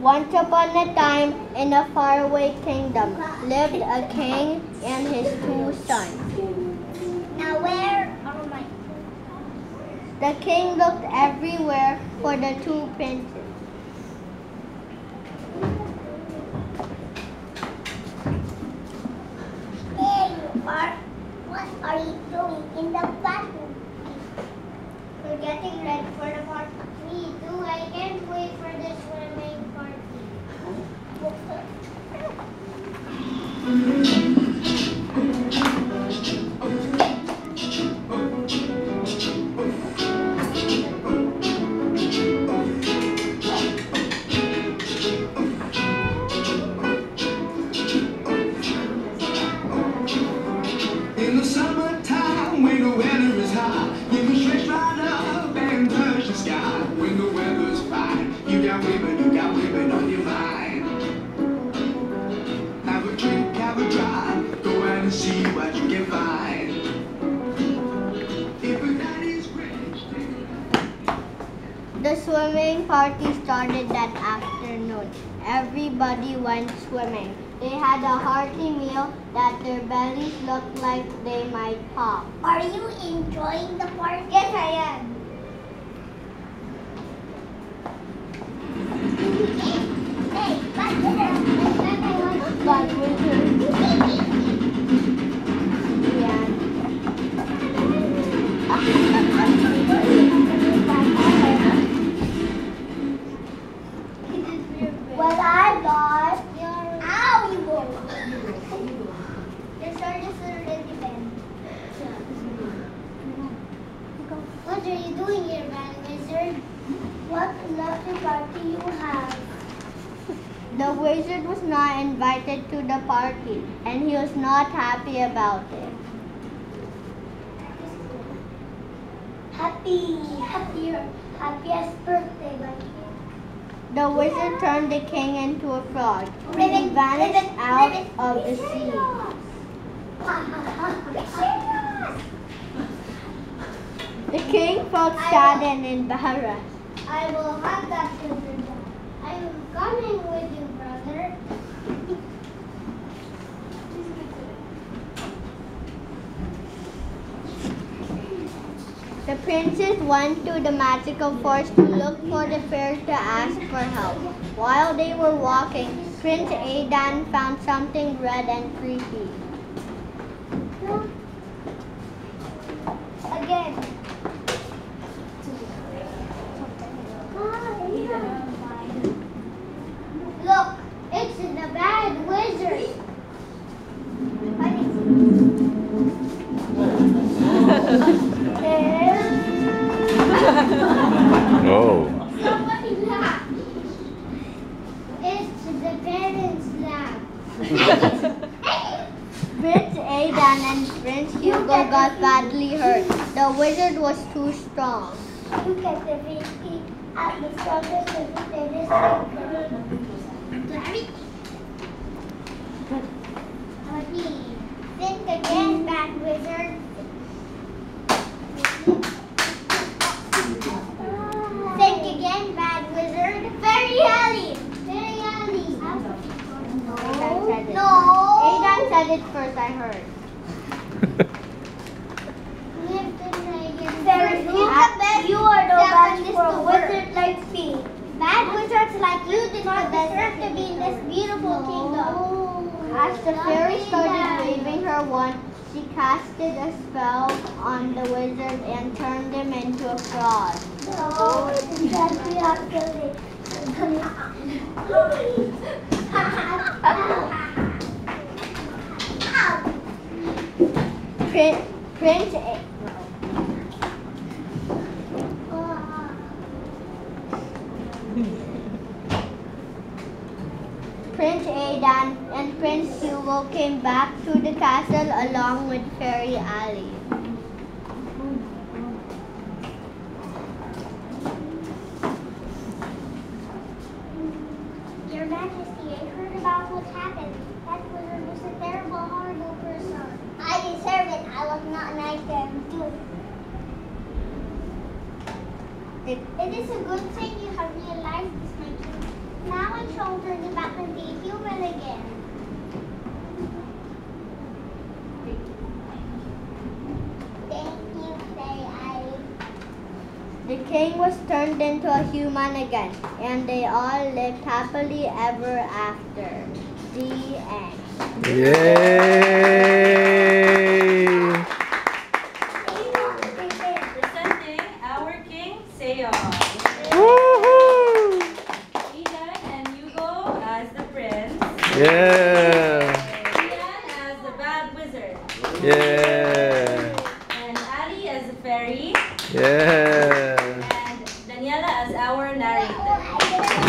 Once upon a time, in a faraway kingdom, lived a king and his two sons. Now where are my The king looked everywhere for the two princes. You got women, you got women on your mind. Have a drink, have a drive, go out and see what you can find. If a night is rich, The swimming party started that afternoon. Everybody went swimming. They had a hearty meal that their bellies looked like they might pop. Are you enjoying the party? Yes, I am. The wizard was not invited to the party, and he was not happy about it. Happy, happier, happiest birthday, buddy. The wizard turned the king into a frog. He vanished out of the sea. serious. Be serious. The king felt sad and embarrassed. I will have that wizard. I am coming with you, brother. The princes went to the magical forest to look for the fairy to ask for help. While they were walking, Prince Aidan found something red and creepy. Again. Oh. Somebody laugh. It's the parents' laugh. Prince Aidan and Prince Hugo got badly hurt. The wizard was too strong. Look at the baby at the strongest of the fairest Larry. Honey, think again, bad wizard. Think again, bad wizard. Fairy Ali. Fairy Ali. Aidan said it. No. Aidan said it first, I heard. Fairy, you, you are the best for a wizard like me. Bad wizards like you do not deserve to be in this beautiful kingdom. As the fairy started waving her wand, she casted a spell on the wizard and turned him into a frog. No, that we are killing. Prince, Prince, A- Prince Aidan and Prince Hugo came back to the castle along with Fairy Ali. It is a good thing you have realized this, my king. Now I shall turn the back and a human again. Thank you, Fairy. The king was turned into a human again, and they all lived happily ever after. The end. Yay! Yeah! Ian as the bad wizard. Yeah! And Ali as the fairy. Yeah! And Daniela as our narrator.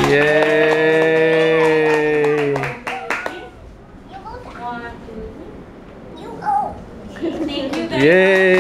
Yay! One, two, You go. Thank you very Yay!